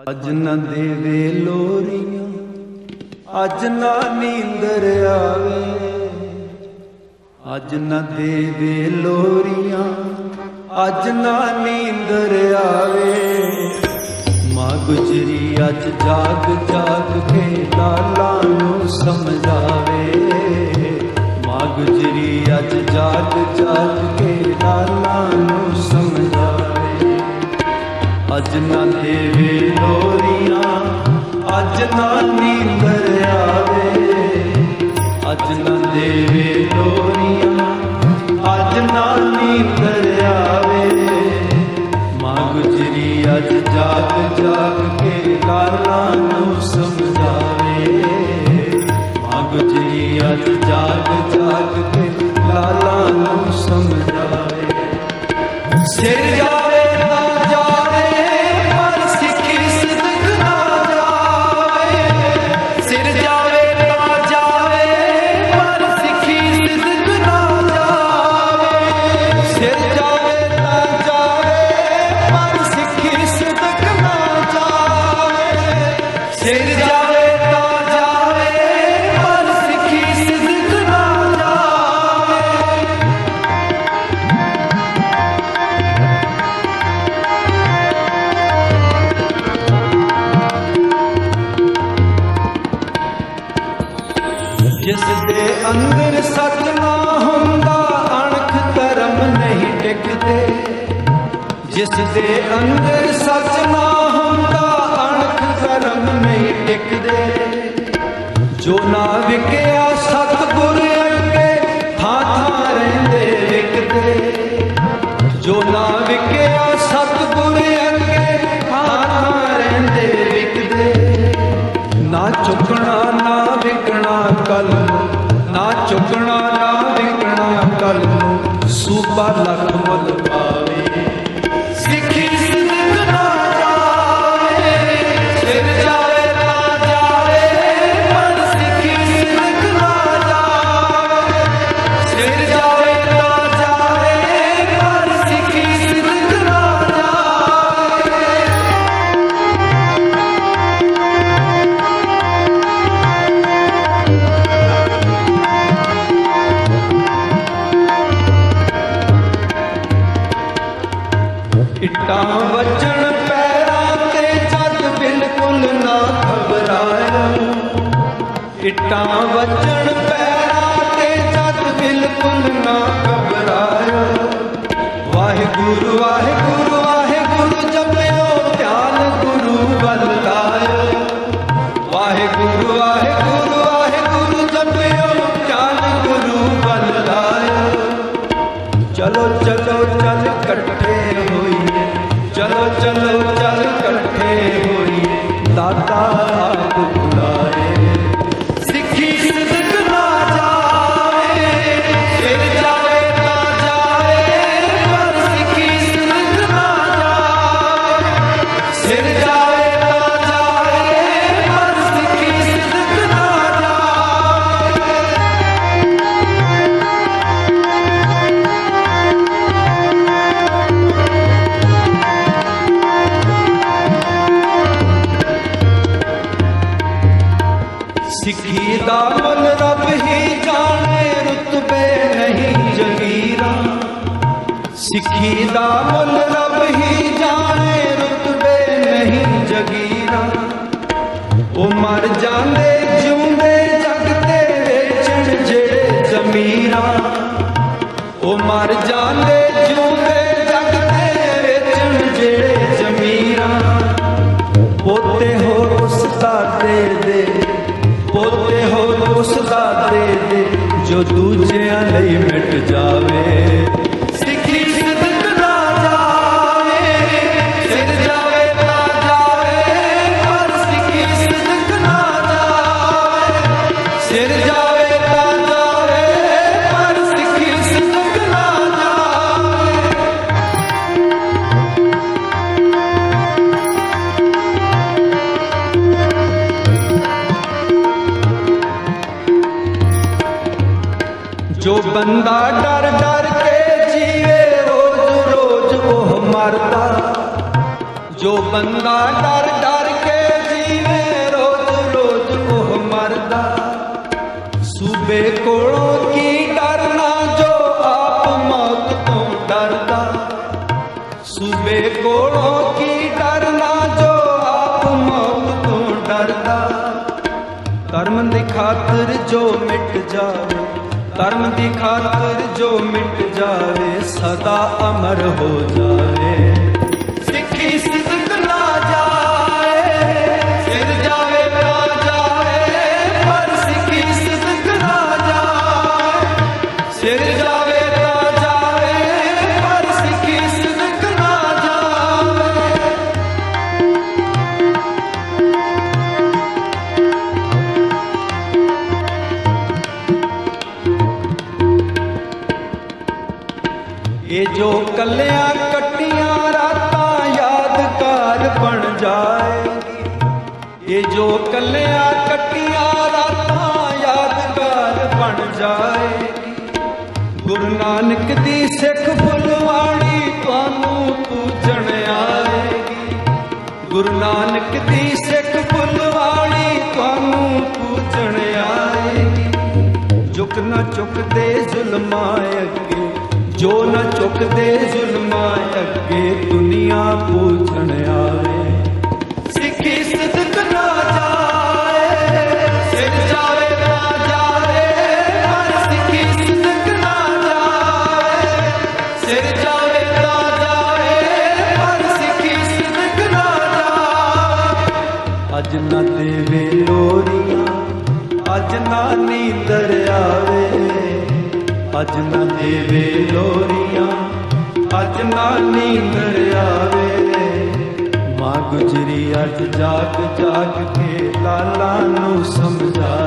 ਅੱਜ ਨਾ ਦੇਵੇ ਲੋਰੀਆਂ, ਅੱਜ ਨਾ ਨੀਂਦਰ ਆਵੇ। ਅੱਜ ਨਾ ਦੇਵੇ ਲੋਰੀਆਂ, ਅੱਜ ਨਾ ਨੀਂਦਰ ਆਵੇ। ਮਾਂ ਗੁਜਰੀ ਅੱਜ ਜਾਗ ਜਾਗ ਕੇ ਲਾਲਾ ਨੂੰ ਸਮਝਾਵੇ। ਮਾਂ ਗੁਜਰੀ ਅੱਜ ਜਾਗ ਜਾਗ ਕੇ ਲਾਲਾ ਨਾ ਦੇਵੇ ਲੋਰੀਆਂ, ਅੱਜ ਨਾ ਨੀਂਦਰ ਆਵੇ ਅੱਜ ਨਾ ਦੇਵੇ ਲੋਰੀਆਂ, ਅੱਜ ਨਾ ਨੀਂਦਰ ਆਵੇ ਮਾਂ ਗੁਜਰੀ ਅੱਜ ਜਾਗ ਜਾਗ ਕੇ ਲਾਲਾ ਨੂੰ ਸਮਝਾਵੇ। ਮਾਂ ਗੁਜਰੀ ਅੱਜ ਜਾਗ ਜਾਗ ਕੇ ਲਾਲਾ ਨੂੰ ਸਮਝਾਵੇ। ਸਿਰ ਜਾਵੇ ਅੰਦਰ ਸੱਚ ਨਾ ਹੁੰਦਾ, ਅਣਖ ਧਰਮ ਨਹੀਂ ਟਿਕਦੇ। ਜਿਸ ਦੇ ਅੰਦਰ ਸੱਚ ਨਾ ਹੁੰਦਾ, ਅਣਖ ਧਰਮ ਨਹੀਂ ਟਿਕਦੇ। ਜੋ ਨਾ ਵਿਕਿਆ ਸਤਿਗੁਰ ਸੂਬਾ ਇੱਟਾਂ ਵੱਜਣ ਪੈਰਾਂ ਤੇ ਜਦ ਬਿਲਕੁਲ ਨਾ ਘਬਰਾਇਆ। ਇੱਟਾਂ ਵੱਜਣ ਪੈਰਾਂ ਤੇ ਜਦ ਬਿਲਕੁਲ ਨਾ ਘਬਰਾਇਆ। ਵਾਹਿਗੁਰੂ ਵਾਹਿਗੁਰੂ ਵਾਹਿਗੁਰੂ, ਜਪਿਓ ਧਿਆਨ ਗੁਰੂ ਵੱਲ ਲਾਇਓ ਵਾਹਿਗੁਰੂ ਵਾਹਿਗੁਰੂ ਵਾਹਿਗੁਰੂ, ਜਪਿਓ ਧਿਆਨ ਗੁਰੂ ਵੱਲ ਲਾਇਓ ਚਲੋ ਚਲੋ, ਚੱਲ ਇਕੱਠੇ ਹੋਈਏ। ਚਲੋ ਸਿੱਖੀ ਦਾ ਮੁੱਲ ਰੱਬ ਹੀ ਜਾਣੇ ਰੁਤਬੇ ਨਹੀਂ ਜਗੀਰਾ ਉਹ ਮਰ ਜਾਂਦੇ ਜਿਉਂਦੇ ਜਗ ਤੇ ਵੇਚਣ ਜਿਹੜੇ ਜ਼ਮੀਰਾਂ ਉਹ ਮਰ ਜਾਂਦੇ ਜਿਉਂਦੇ ਜਗ ਤੇ ਵੇਚਣ ਜਿਹੜੇ ਜ਼ਮੀਰਾਂ ਪੋਤੇ ਹੋ ਉਸ ਦਾਦੇ ਦੇ ਪੋਤੇ ਹੋ ਉਸ ਦਾਦੇ ਦੇ ਜੋ ਦੂਜਿਆਂ ਲਈ ਮਿਟ ਜਾਵੇ ਜੋ ਬੰਦਾ ਡਰ ਡਰ ਕੇ ਜੀਵੇ, ਰੋਜ਼ ਰੋਜ਼ ਉਹ ਮਰਦਾ। ਜੋ ਬੰਦਾ ਡਰ ਡਰ ਕੇ ਜੀਵੇ, ਰੋਜ਼ ਰੋਜ਼ ਉਹ ਮਰਦਾ। ਸੂਬੇ ਕੋਲੋਂ ਕੀ ਡਰਨਾ, ਜੋ ਆਪ ਮੌਤ ਤੋਂ ਡਰਦਾ। ਸੂਬੇ ਕੋਲੋਂ ਕੀ ਡਰਨਾ, ਜੋ ਆਪ ਮੌਤ ਤੋਂ ਡਰਦਾ। ਕਰਮ ਦੀ ਖਾਤਰ ਜੋ ਮਿਟ ਜਾਵੇ ਧਰਮ ਦੀ ਖਾਤਰ ਜੋ ਮਿਟ ਜਾਵੇ ਸਦਾ ਅਮਰ ਹੋ ਜਾਵੇ। ਇਹ ਜੋ ਕੱਲਿਆਂ ਕੱਟੀਆਂ ਰਾਤਾਂ ਯਾਦਗਾਰ ਬਣ ਜਾਏਗੀ। ਇਹ ਜੋ ਕੱਲਿਆਂ ਕੱਟੀਆਂ ਰਾਤਾਂ ਯਾਦਗਾਰ ਬਣ ਜਾਏਗੀ। ਗੁਰੂ ਨਾਨਕ ਦੀ ਸਿੱਖ ਫੁੱਲਵਾੜੀ ਤੁਹਾਨੂੰ ਪੂਜਣ ਆਏਗੀ। ਗੁਰੂ ਨਾਨਕ ਦੀ ਸਿੱਖ ਫੁੱਲਵਾੜੀ ਤੁਹਾਨੂੰ ਪੂਜਣ ਆਏਗੀ। ਚੁੱਕ ਨਾ ਚੁੱਕਦੇ ਜ਼ੁਲਮਾਂ ਅੱਗੇ ਜੋ ਨਾ ਚੁੱਕਦੇ ਜ਼ੁਲਮਾਂ ਅੱਗੇ ਦੁਨੀਆ ਪੂਛਣ ਆਵੇ। ਸਿੱਖੀ ਸਿੱਧਕ ਨਾ ਜਾਏ ਸਿਰ ਜਾਵੇ ਨਾ ਜਾਵੇ, ਪਰ ਸਿੱਖੀ ਸਿੱਧਕ ਨਾ ਜਾਏ। ਸਿਰ ਜਾਵੇ ਨਾ ਜਾਵੇ, ਪਰ ਸਿੱਖੀ ਸਿੱਧਕ ਨਾ ਜਾਵੇ ਅੱਜ ਨਾ ਦੇਵੇ ਲੋਰੀਆਂ, ਅੱਜ ਨਾ ਨੀਂਦਰ ਆਵੇ। ਅੱਜ ਨਾ ਦੇਵੇ ਲੋਰੀਆਂ, ਅੱਜ ਨਾ ਨੀਂਦਰ ਆਵੇ। ਮਾਂ ਗੁਜਰੀ ਅੱਜ ਜਾਗ ਜਾਗ ਕੇ ਲਾਲਾ ਨੂੰ ਸਮਝਾ